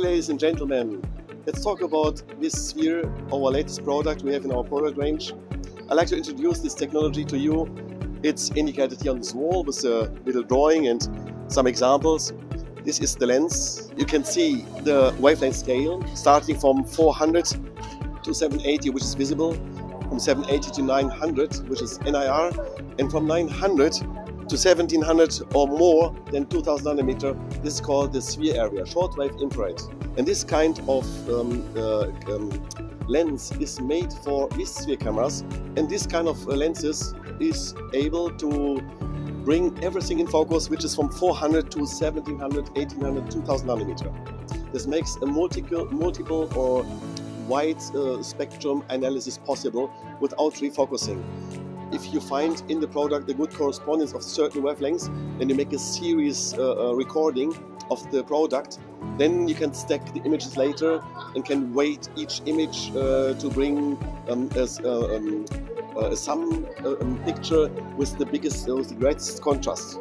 Ladies and gentlemen, let's talk about this SWIR, our latest product we have in our product range. I'd like to introduce this technology to you. It's indicated here on this wall with a little drawing and some examples. This is the lens. You can see the wavelength scale starting from 400 to 780, which is visible, from 780 to 900, which is NIR, and from 900 to 1700 or more than 2000 nanometer. This is called the SWIR area, shortwave infrared. And this kind of um, uh, um, lens is made for these SWIR cameras, and this kind of uh, lenses is able to bring everything in focus, which is from 400 to 1700, 1800, 2000 nanometer. This makes a multiple, multiple or wide uh, spectrum analysis possible without refocusing. If you find in the product the good correspondence of certain wavelengths, then you make a series uh, uh, recording of the product. Then you can stack the images later and can weight each image uh, to bring um, as, uh, um, uh, some uh, um, picture with the biggest, with the greatest contrast.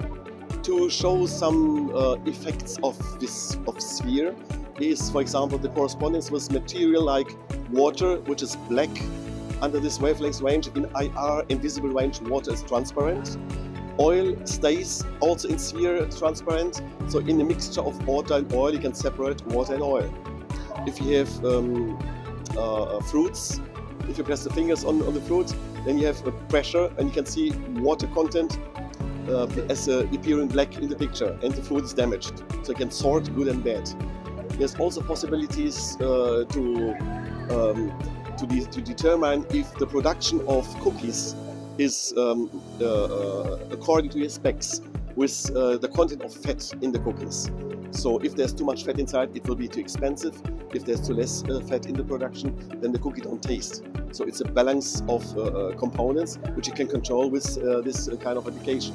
To show some effects of this of SWIR, is, for example, the correspondence with material like water, which is black under this wavelength range. In IR invisible range, water is transparent. Oil stays also in SWIR transparent. So in a mixture of water and oil, you can separate water and oil. If you have um, uh, fruits, if you press the fingers on, on the fruit, then you have a pressure and you can see water content uh, as uh, appearing black in the picture and the fruit is damaged. So you can sort good and bad. There's also possibilities uh, to, um, to, de to, determine if the production of cookies is um, uh, uh according to your specs with uh, the content of fat in the cookies. So if there's too much fat inside, it will be too expensive. If there's too less uh, fat in the production, then the cookie don't taste. So it's a balance of uh, uh components which you can control with this kind of application.